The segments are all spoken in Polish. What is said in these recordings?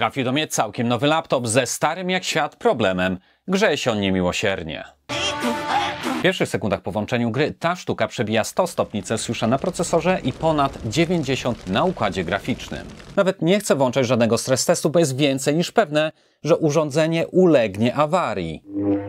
Trafił do mnie całkiem nowy laptop ze starym jak świat problemem. Grzeje się on niemiłosiernie. W pierwszych sekundach po włączeniu gry ta sztuka przebija 100 stopni Celsjusza na procesorze i ponad 90 na układzie graficznym. Nawet nie chcę włączać żadnego stres testu, bo jest więcej niż pewne, że urządzenie ulegnie awarii.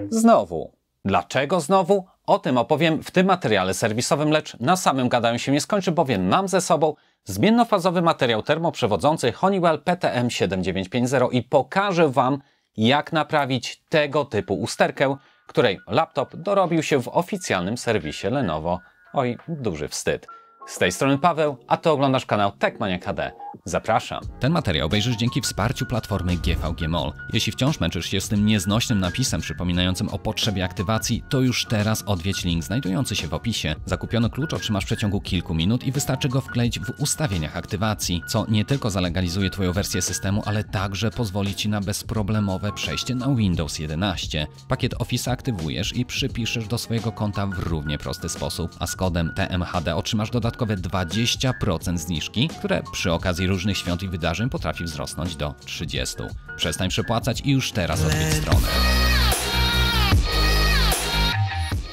Znowu. Dlaczego znowu? O tym opowiem w tym materiale serwisowym, lecz na samym gadaniu się nie skończy, bowiem mam ze sobą zmiennofazowy materiał termoprzewodzący Honeywell PTM7950 i pokażę Wam, jak naprawić tego typu usterkę, której laptop dorobił się w oficjalnym serwisie Lenovo. Oj, duży wstyd. Z tej strony Paweł, a Ty oglądasz kanał Techmania KD. Zapraszam. Ten materiał obejrzysz dzięki wsparciu platformy GVG Mall. Jeśli wciąż męczysz się z tym nieznośnym napisem przypominającym o potrzebie aktywacji, to już teraz odwiedź link znajdujący się w opisie. Zakupiony klucz otrzymasz w przeciągu kilku minut i wystarczy go wkleić w ustawieniach aktywacji, co nie tylko zalegalizuje Twoją wersję systemu, ale także pozwoli Ci na bezproblemowe przejście na Windows 11. Pakiet Office aktywujesz i przypiszesz do swojego konta w równie prosty sposób, a z kodem TMHD otrzymasz dodatkowe 20% zniżki, które przy okazji różnych świąt i wydarzeń potrafi wzrosnąć do 30. Przestań przepłacać i już teraz odwiedź stronę.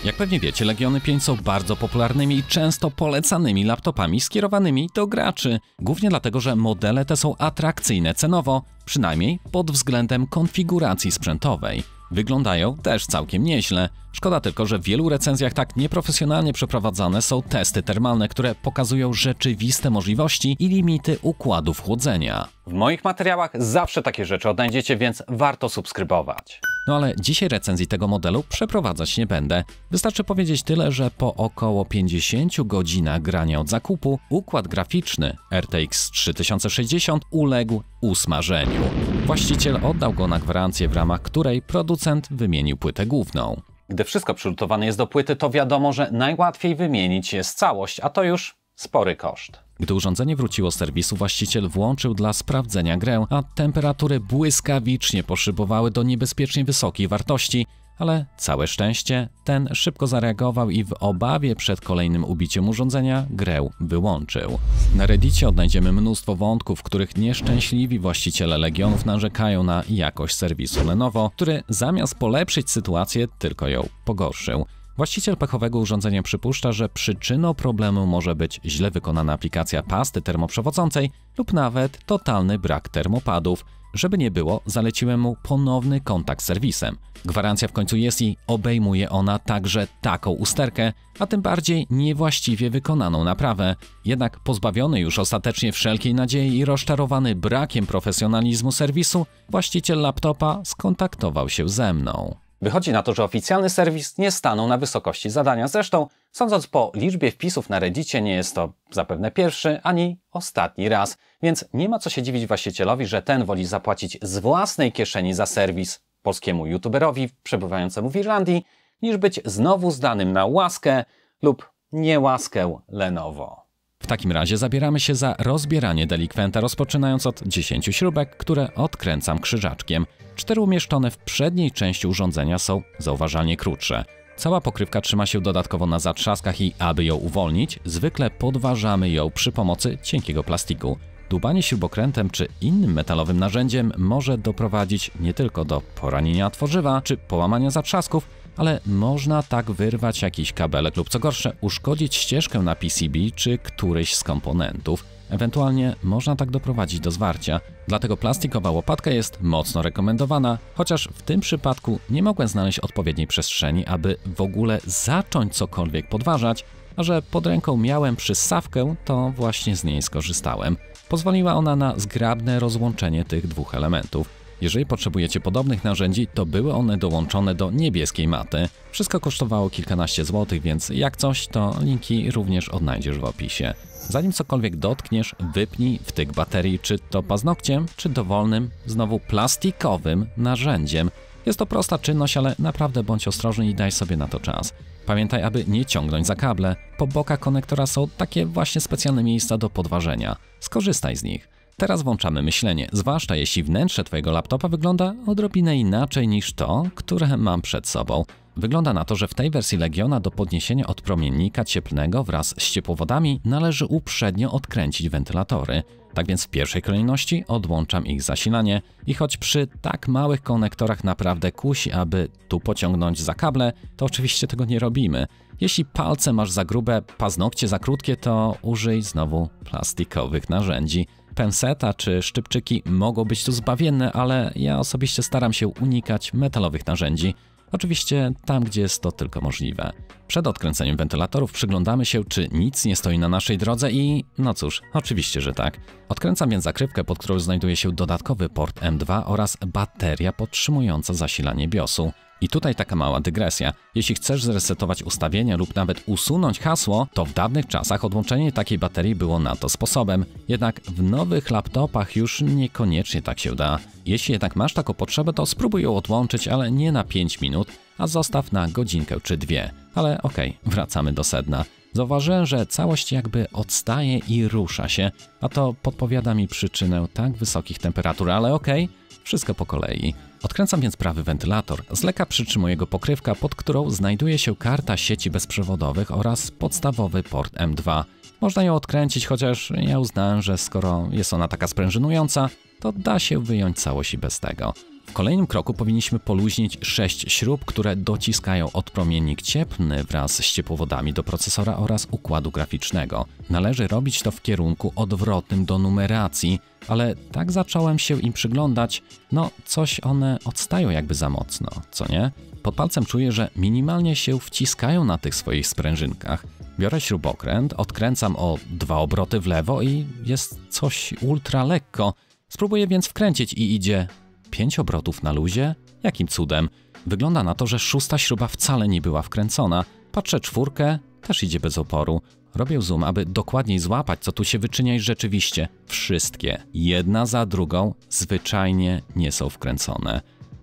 Jak pewnie wiecie, Legiony 5 są bardzo popularnymi i często polecanymi laptopami skierowanymi do graczy. Głównie dlatego, że modele te są atrakcyjne cenowo, przynajmniej pod względem konfiguracji sprzętowej. Wyglądają też całkiem nieźle. Szkoda tylko, że w wielu recenzjach tak nieprofesjonalnie przeprowadzane są testy termalne, które pokazują rzeczywiste możliwości i limity układów chłodzenia. W moich materiałach zawsze takie rzeczy odnajdziecie, więc warto subskrybować. No ale dzisiaj recenzji tego modelu przeprowadzać nie będę. Wystarczy powiedzieć tyle, że po około 50 godzinach grania od zakupu, układ graficzny RTX 3060 uległ usmażeniu. Właściciel oddał go na gwarancję, w ramach której producent wymienił płytę główną. Gdy wszystko przylutowane jest do płyty, to wiadomo, że najłatwiej wymienić jest całość, a to już spory koszt. Gdy urządzenie wróciło z serwisu, właściciel włączył dla sprawdzenia grę, a temperatury błyskawicznie poszybowały do niebezpiecznie wysokiej wartości, ale całe szczęście ten szybko zareagował i w obawie przed kolejnym ubiciem urządzenia grę wyłączył. Na Reddicie odnajdziemy mnóstwo wątków, w których nieszczęśliwi właściciele Legionów narzekają na jakość serwisu Lenovo, który zamiast polepszyć sytuację tylko ją pogorszył. Właściciel pechowego urządzenia przypuszcza, że przyczyną problemu może być źle wykonana aplikacja pasty termoprzewodzącej lub nawet totalny brak termopadów. Żeby nie było, zaleciłem mu ponowny kontakt z serwisem. Gwarancja w końcu jest i obejmuje ona także taką usterkę, a tym bardziej niewłaściwie wykonaną naprawę. Jednak pozbawiony już ostatecznie wszelkiej nadziei i rozczarowany brakiem profesjonalizmu serwisu, właściciel laptopa skontaktował się ze mną. Wychodzi na to, że oficjalny serwis nie stanął na wysokości zadania. Zresztą, sądząc po liczbie wpisów na Reddicie, nie jest to zapewne pierwszy ani ostatni raz, więc nie ma co się dziwić właścicielowi, że ten woli zapłacić z własnej kieszeni za serwis polskiemu youtuberowi przebywającemu w Irlandii, niż być znowu zdanym na łaskę lub niełaskę Lenovo. Takim razie zabieramy się za rozbieranie delikwenta, rozpoczynając od 10 śrubek, które odkręcam krzyżaczkiem. Cztery umieszczone w przedniej części urządzenia są zauważalnie krótsze. Cała pokrywka trzyma się dodatkowo na zatrzaskach i aby ją uwolnić, zwykle podważamy ją przy pomocy cienkiego plastiku. Dłubanie śrubokrętem czy innym metalowym narzędziem może doprowadzić nie tylko do poranienia tworzywa czy połamania zatrzasków, ale można tak wyrwać jakiś kabelek lub co gorsze uszkodzić ścieżkę na PCB czy któryś z komponentów. Ewentualnie można tak doprowadzić do zwarcia, dlatego plastikowa łopatka jest mocno rekomendowana, chociaż w tym przypadku nie mogłem znaleźć odpowiedniej przestrzeni, aby w ogóle zacząć cokolwiek podważać, a że pod ręką miałem przyssawkę, to właśnie z niej skorzystałem. Pozwoliła ona na zgrabne rozłączenie tych dwóch elementów. Jeżeli potrzebujecie podobnych narzędzi, to były one dołączone do niebieskiej maty. Wszystko kosztowało kilkanaście złotych, więc jak coś, to linki również odnajdziesz w opisie. Zanim cokolwiek dotkniesz, wypnij wtyk baterii czy to paznokciem, czy dowolnym, znowu plastikowym narzędziem. Jest to prosta czynność, ale naprawdę bądź ostrożny i daj sobie na to czas. Pamiętaj, aby nie ciągnąć za kable. Po bokach konektora są takie właśnie specjalne miejsca do podważenia. Skorzystaj z nich. Teraz włączamy myślenie, zwłaszcza jeśli wnętrze Twojego laptopa wygląda odrobinę inaczej niż to, które mam przed sobą. Wygląda na to, że w tej wersji Legiona do podniesienia odpromiennika cieplnego wraz z ciepłowodami należy uprzednio odkręcić wentylatory. Tak więc w pierwszej kolejności odłączam ich zasilanie i choć przy tak małych konektorach naprawdę kusi, aby tu pociągnąć za kable, to oczywiście tego nie robimy. Jeśli palce masz za grube, paznokcie za krótkie, to użyj znowu plastikowych narzędzi. Penseta czy szczypczyki mogą być tu zbawienne, ale ja osobiście staram się unikać metalowych narzędzi. Oczywiście tam, gdzie jest to tylko możliwe. Przed odkręceniem wentylatorów przyglądamy się, czy nic nie stoi na naszej drodze i no cóż, oczywiście, że tak. Odkręcam więc zakrywkę, pod którą znajduje się dodatkowy port M2 oraz bateria podtrzymująca zasilanie BIOSu. I tutaj taka mała dygresja. Jeśli chcesz zresetować ustawienia lub nawet usunąć hasło, to w dawnych czasach odłączenie takiej baterii było na to sposobem. Jednak w nowych laptopach już niekoniecznie tak się da. Jeśli jednak masz taką potrzebę, to spróbuj ją odłączyć, ale nie na 5 minut, a zostaw na godzinkę czy dwie. Ale okej, okay, wracamy do sedna. Zauważyłem, że całość jakby odstaje i rusza się, a to podpowiada mi przyczynę tak wysokich temperatur, ale okej, okay, wszystko po kolei. Odkręcam więc prawy wentylator. Z lekka przytrzymuję jego pokrywka, pod którą znajduje się karta sieci bezprzewodowych oraz podstawowy port M2. Można ją odkręcić, chociaż ja uznałem, że skoro jest ona taka sprężynująca, to da się wyjąć całość i bez tego. W kolejnym kroku powinniśmy poluźnić sześć śrub, które dociskają odpromiennik cieplny wraz z ciepłowodami do procesora oraz układu graficznego. Należy robić to w kierunku odwrotnym do numeracji, ale tak zacząłem się im przyglądać, no coś one odstają jakby za mocno, co nie? Pod palcem czuję, że minimalnie się wciskają na tych swoich sprężynkach. Biorę śrubokręt, odkręcam o dwa obroty w lewo i jest coś ultra lekko. Spróbuję więc wkręcić i idzie Pięć obrotów na luzie? Jakim cudem? Wygląda na to, że szósta śruba wcale nie była wkręcona. Patrzę czwórkę, też idzie bez oporu. Robię zoom, aby dokładniej złapać, co tu się wyczynia i rzeczywiście wszystkie, jedna za drugą, zwyczajnie nie są wkręcone.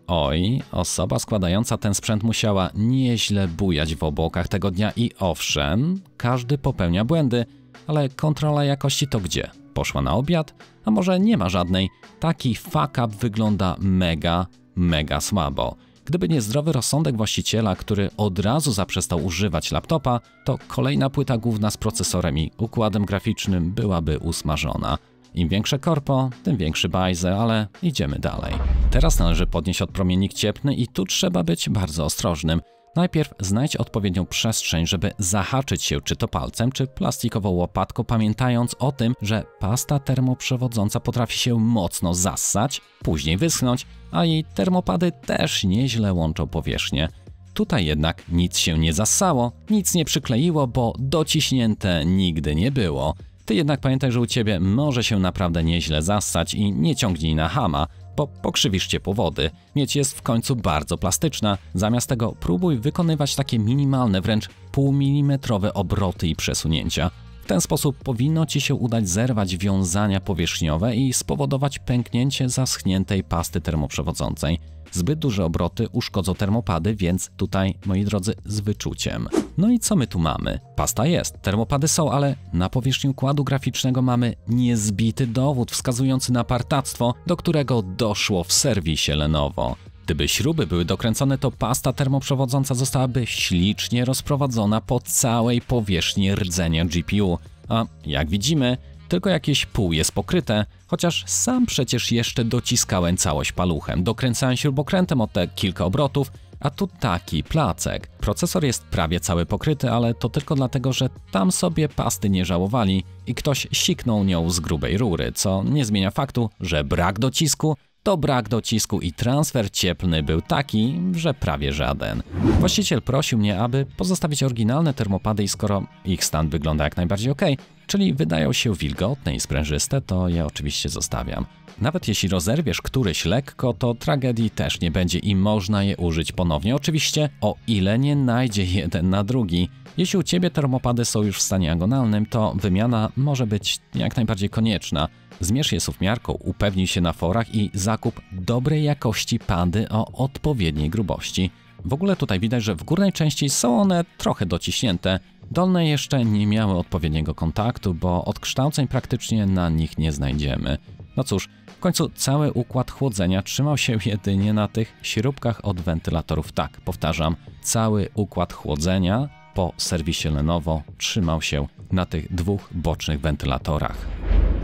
Oj, osoba składająca ten sprzęt musiała nieźle bujać w obłokach tego dnia i owszem, każdy popełnia błędy, ale kontrola jakości to gdzie? Poszła na obiad? A może nie ma żadnej? Taki fuck up wygląda mega, mega słabo. Gdyby nie zdrowy rozsądek właściciela, który od razu zaprzestał używać laptopa, to kolejna płyta główna z procesorem i układem graficznym byłaby usmażona. Im większe korpo, tym większy bajze, ale idziemy dalej. Teraz należy podnieść odpromiennik cieplny i tu trzeba być bardzo ostrożnym. Najpierw znajdź odpowiednią przestrzeń, żeby zahaczyć się czy to palcem, czy plastikową łopatką, pamiętając o tym, że pasta termoprzewodząca potrafi się mocno zassać, później wyschnąć, a jej termopady też nieźle łączą powierzchnię. Tutaj jednak nic się nie zassało, nic nie przykleiło, bo dociśnięte nigdy nie było. Ty jednak pamiętaj, że u ciebie może się naprawdę nieźle zassać i nie ciągnij na hama, bo pokrzywisz ciepłowody. Miedź jest w końcu bardzo plastyczna. Zamiast tego próbuj wykonywać takie minimalne, wręcz półmilimetrowe obroty i przesunięcia. W ten sposób powinno Ci się udać zerwać wiązania powierzchniowe i spowodować pęknięcie zaschniętej pasty termoprzewodzącej. Zbyt duże obroty uszkodzą termopady, więc tutaj, moi drodzy, z wyczuciem. No i co my tu mamy? Pasta jest, termopady są, ale na powierzchni układu graficznego mamy niezbity dowód wskazujący na partactwo, do którego doszło w serwisie Lenovo. Gdyby śruby były dokręcone, to pasta termoprzewodząca zostałaby ślicznie rozprowadzona po całej powierzchni rdzenia GPU. A jak widzimy, tylko jakieś pół jest pokryte, chociaż sam przecież jeszcze dociskałem całość paluchem, dokręcałem śrubokrętem o te kilka obrotów, a tu taki placek. Procesor jest prawie cały pokryty, ale to tylko dlatego, że tam sobie pasty nie żałowali i ktoś siknął nią z grubej rury, co nie zmienia faktu, że brak docisku to brak docisku i transfer cieplny był taki, że prawie żaden. Właściciel prosił mnie, aby pozostawić oryginalne termopady i skoro ich stan wygląda jak najbardziej ok, czyli wydają się wilgotne i sprężyste, to je oczywiście zostawiam. Nawet jeśli rozerwiesz któryś lekko, to tragedii też nie będzie i można je użyć ponownie. Oczywiście, o ile nie najdzie jeden na drugi. Jeśli u Ciebie termopady są już w stanie agonalnym, to wymiana może być jak najbardziej konieczna. Zmierz je suwmiarką, upewnij się na forach i zakup dobrej jakości pady o odpowiedniej grubości. W ogóle tutaj widać, że w górnej części są one trochę dociśnięte, dolne jeszcze nie miały odpowiedniego kontaktu, bo odkształceń praktycznie na nich nie znajdziemy. No cóż, w końcu cały układ chłodzenia trzymał się jedynie na tych śrubkach od wentylatorów. Tak, powtarzam, cały układ chłodzenia po serwisie Lenovo trzymał się na tych dwóch bocznych wentylatorach.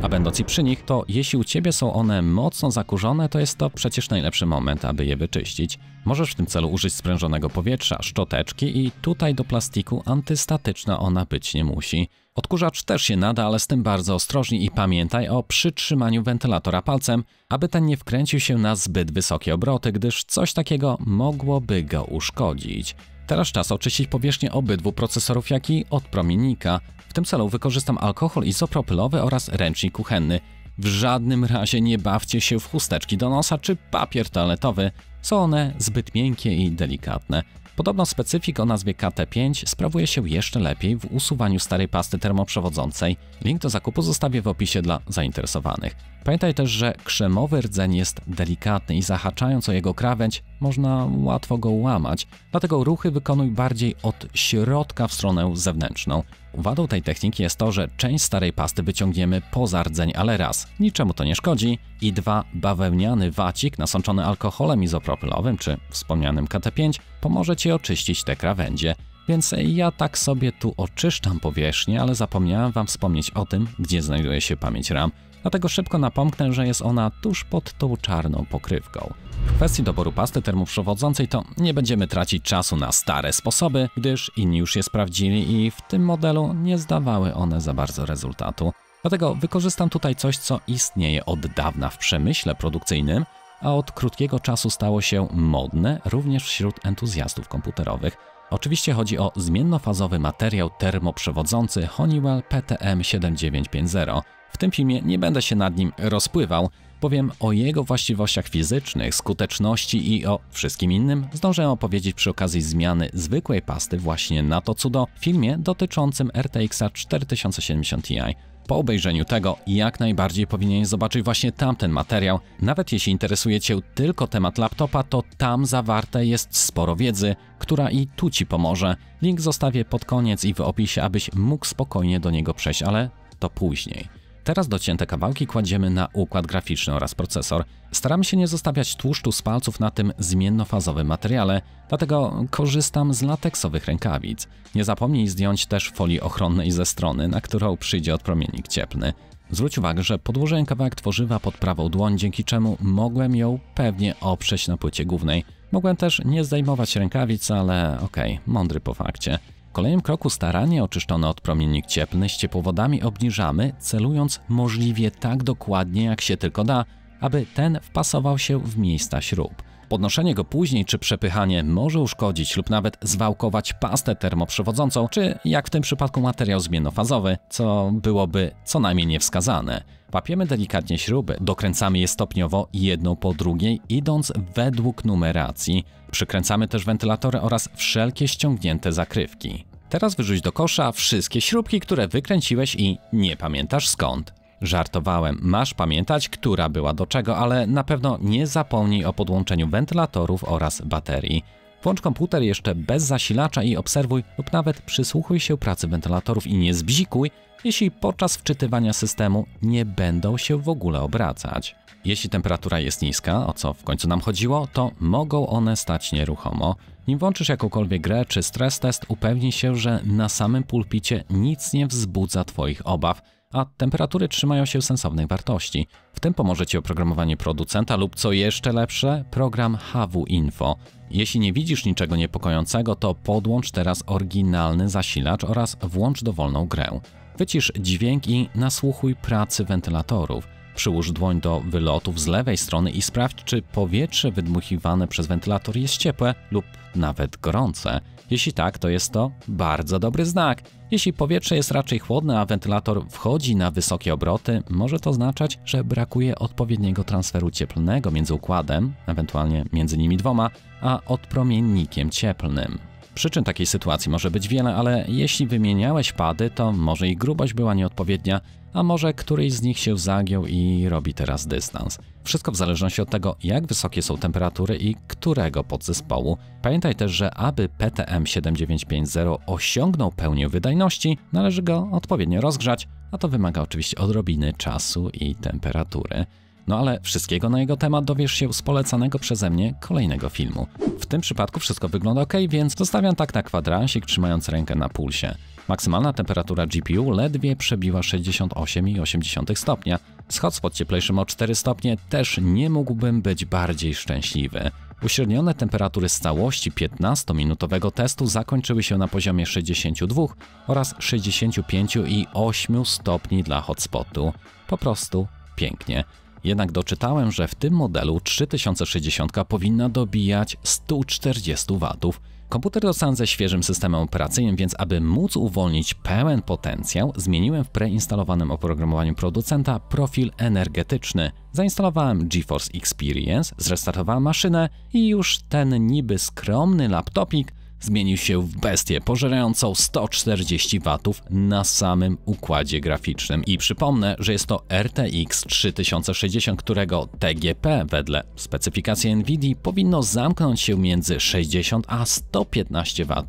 A będąc i przy nich, to jeśli u Ciebie są one mocno zakurzone, to jest to przecież najlepszy moment, aby je wyczyścić. Możesz w tym celu użyć sprężonego powietrza, szczoteczki i tutaj do plastiku antystatyczna ona być nie musi. Odkurzacz też się nada, ale z tym bardzo ostrożnie i pamiętaj o przytrzymaniu wentylatora palcem, aby ten nie wkręcił się na zbyt wysokie obroty, gdyż coś takiego mogłoby go uszkodzić. Teraz czas oczyścić powierzchnię obydwu procesorów, jak i od promiennika. W tym celu wykorzystam alkohol izopropylowy oraz ręcznik kuchenny. W żadnym razie nie bawcie się w chusteczki do nosa czy papier toaletowy. Są one zbyt miękkie i delikatne. Podobno specyfik o nazwie KT5 sprawuje się jeszcze lepiej w usuwaniu starej pasty termoprzewodzącej. Link do zakupu zostawię w opisie dla zainteresowanych. Pamiętaj też, że krzemowy rdzeń jest delikatny i zahaczając o jego krawędź można łatwo go łamać, dlatego ruchy wykonuj bardziej od środka w stronę zewnętrzną. Wadą tej techniki jest to, że część starej pasty wyciągniemy poza rdzeń, ale raz, niczemu to nie szkodzi i dwa, bawełniany wacik nasączony alkoholem izopropylowym czy wspomnianym KT5 pomoże Ci oczyścić te krawędzie. Więc ja tak sobie tu oczyszczam powierzchnię, ale zapomniałem Wam wspomnieć o tym, gdzie znajduje się pamięć RAM. Dlatego szybko napomknę, że jest ona tuż pod tą czarną pokrywką. W kwestii doboru pasty termoprzewodzącej to nie będziemy tracić czasu na stare sposoby, gdyż inni już je sprawdzili i w tym modelu nie zdawały one za bardzo rezultatu. Dlatego wykorzystam tutaj coś, co istnieje od dawna w przemyśle produkcyjnym, a od krótkiego czasu stało się modne również wśród entuzjastów komputerowych. Oczywiście chodzi o zmiennofazowy materiał termoprzewodzący Honeywell PTM7950. W tym filmie nie będę się nad nim rozpływał, powiem o jego właściwościach fizycznych, skuteczności i o wszystkim innym zdążę opowiedzieć przy okazji zmiany zwykłej pasty właśnie na to cudo w filmie dotyczącym RTX 4070 Ti. Po obejrzeniu tego jak najbardziej powinien zobaczyć właśnie tamten materiał. Nawet jeśli interesuje Cię tylko temat laptopa, to tam zawarte jest sporo wiedzy, która i tu Ci pomoże. Link zostawię pod koniec i w opisie, abyś mógł spokojnie do niego przejść, ale to później. Teraz docięte kawałki kładziemy na układ graficzny oraz procesor. Staramy się nie zostawiać tłuszczu z palców na tym zmiennofazowym materiale, dlatego korzystam z lateksowych rękawic. Nie zapomnij zdjąć też folii ochronnej ze strony, na którą przyjdzie odpromiennik cieplny. Zwróć uwagę, że podłożyłem kawałek tworzywa pod prawą dłoń, dzięki czemu mogłem ją pewnie oprzeć na płycie głównej. Mogłem też nie zdejmować rękawic, ale okej, okay, mądry po fakcie. W kolejnym kroku staranie oczyszczony od promiennik cieplny z ciepłowodami obniżamy, celując możliwie tak dokładnie jak się tylko da, aby ten wpasował się w miejsca śrub. Podnoszenie go później czy przepychanie może uszkodzić lub nawet zwałkować pastę termoprzewodzącą, czy jak w tym przypadku materiał zmiennofazowy, co byłoby co najmniej niewskazane. Łapiemy delikatnie śruby, dokręcamy je stopniowo jedną po drugiej, idąc według numeracji. Przykręcamy też wentylatory oraz wszelkie ściągnięte zakrywki. Teraz wyrzuć do kosza wszystkie śrubki, które wykręciłeś i nie pamiętasz skąd. Żartowałem, masz pamiętać, która była do czego, ale na pewno nie zapomnij o podłączeniu wentylatorów oraz baterii. Włącz komputer jeszcze bez zasilacza i obserwuj lub nawet przysłuchuj się pracy wentylatorów i nie zbzikuj, jeśli podczas wczytywania systemu nie będą się w ogóle obracać. Jeśli temperatura jest niska, o co w końcu nam chodziło, to mogą one stać nieruchomo. Nim włączysz jakąkolwiek grę czy stres test, upewnij się, że na samym pulpicie nic nie wzbudza Twoich obaw, a temperatury trzymają się sensownej wartości. W tym pomoże Ci oprogramowanie producenta lub co jeszcze lepsze, program HW Info. Jeśli nie widzisz niczego niepokojącego, to podłącz teraz oryginalny zasilacz oraz włącz dowolną grę. Wycisz dźwięk i nasłuchuj pracy wentylatorów. Przyłóż dłoń do wylotów z lewej strony i sprawdź, czy powietrze wydmuchiwane przez wentylator jest ciepłe lub nawet gorące. Jeśli tak, to jest to bardzo dobry znak. Jeśli powietrze jest raczej chłodne, a wentylator wchodzi na wysokie obroty, może to oznaczać, że brakuje odpowiedniego transferu cieplnego między układem, ewentualnie między nimi dwoma, a odpromiennikiem cieplnym. Przyczyn takiej sytuacji może być wiele, ale jeśli wymieniałeś pady, to może ich grubość była nieodpowiednia, a może któryś z nich się zagiął i robi teraz dystans. Wszystko w zależności od tego, jak wysokie są temperatury i którego podzespołu. Pamiętaj też, że aby PTM 7950 osiągnął pełnię wydajności, należy go odpowiednio rozgrzać, a to wymaga oczywiście odrobiny czasu i temperatury. No ale wszystkiego na jego temat dowiesz się z polecanego przeze mnie kolejnego filmu. W tym przypadku wszystko wygląda ok, więc zostawiam tak na kwadransik, trzymając rękę na pulsie. Maksymalna temperatura GPU ledwie przebiła 68,8 stopnia. Z hotspot cieplejszym o 4 stopnie też nie mógłbym być bardziej szczęśliwy. Uśrednione temperatury z całości 15-minutowego testu zakończyły się na poziomie 62 oraz 65,8 stopni dla hotspotu. Po prostu pięknie. Jednak doczytałem, że w tym modelu 3060 powinna dobijać 140 W. Komputer dostałem ze świeżym systemem operacyjnym, więc aby móc uwolnić pełen potencjał, zmieniłem w preinstalowanym oprogramowaniu producenta profil energetyczny. Zainstalowałem GeForce Experience, zrestartowałem maszynę i już ten niby skromny laptopik zmienił się w bestię pożerającą 140 W na samym układzie graficznym. I przypomnę, że jest to RTX 3060, którego TGP wedle specyfikacji NVIDIA powinno zamknąć się między 60 a 115 W.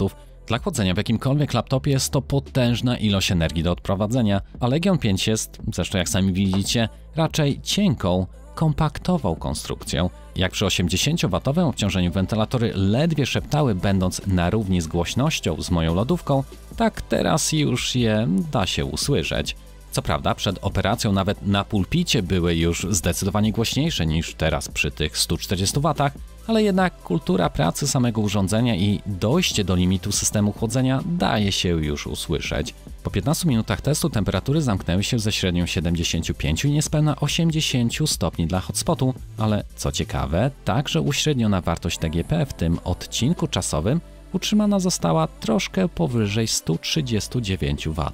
Dla chłodzenia w jakimkolwiek laptopie jest to potężna ilość energii do odprowadzenia, a Legion 5 jest, zresztą jak sami widzicie, raczej cienką, kompaktową konstrukcją. Jak przy 80W obciążeniu wentylatory ledwie szeptały, będąc na równi z głośnością z moją lodówką, tak teraz już je da się usłyszeć. Co prawda, przed operacją nawet na pulpicie były już zdecydowanie głośniejsze niż teraz przy tych 140 W, ale jednak kultura pracy samego urządzenia i dojście do limitu systemu chłodzenia daje się już usłyszeć. Po 15 minutach testu temperatury zamknęły się ze średnią 75 i niespełna 80 stopni dla hotspotu, ale co ciekawe, także uśredniona wartość TGP w tym odcinku czasowym utrzymana została troszkę powyżej 139 W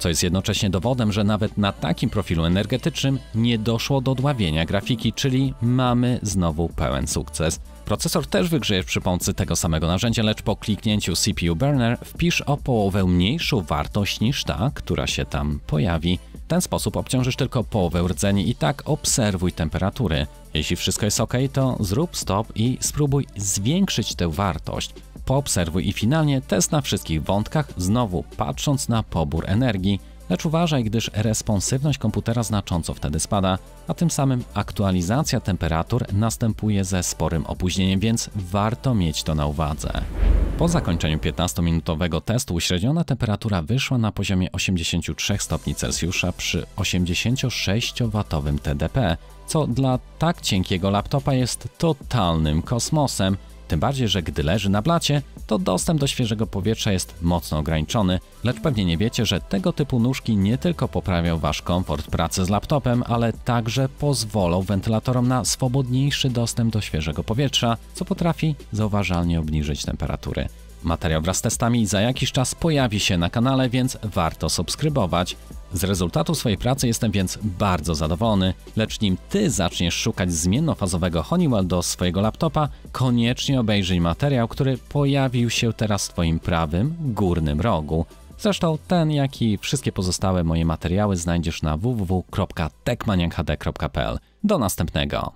co jest jednocześnie dowodem, że nawet na takim profilu energetycznym nie doszło do dławienia grafiki, czyli mamy znowu pełen sukces. Procesor też wygrzeje przy pomocy tego samego narzędzia, lecz po kliknięciu CPU Burner wpisz o połowę mniejszą wartość niż ta, która się tam pojawi. W ten sposób obciążysz tylko połowę rdzeni i tak obserwuj temperatury. Jeśli wszystko jest ok, to zrób stop i spróbuj zwiększyć tę wartość. Poobserwuj i finalnie test na wszystkich wątkach, znowu patrząc na pobór energii, lecz uważaj, gdyż responsywność komputera znacząco wtedy spada, a tym samym aktualizacja temperatur następuje ze sporym opóźnieniem, więc warto mieć to na uwadze. Po zakończeniu 15-minutowego testu uśredniona temperatura wyszła na poziomie 83 stopni Celsjusza przy 86W TDP, co dla tak cienkiego laptopa jest totalnym kosmosem, tym bardziej, że gdy leży na blacie, to dostęp do świeżego powietrza jest mocno ograniczony, lecz pewnie nie wiecie, że tego typu nóżki nie tylko poprawią wasz komfort pracy z laptopem, ale także pozwolą wentylatorom na swobodniejszy dostęp do świeżego powietrza, co potrafi zauważalnie obniżyć temperatury. Materiał wraz z testami za jakiś czas pojawi się na kanale, więc warto subskrybować. Z rezultatu swojej pracy jestem więc bardzo zadowolony, lecz nim ty zaczniesz szukać zmiennofazowego Honeywell do swojego laptopa, koniecznie obejrzyj materiał, który pojawił się teraz w twoim prawym górnym rogu. Zresztą ten, jak i wszystkie pozostałe moje materiały znajdziesz na www.techmaniakhd.pl. Do następnego.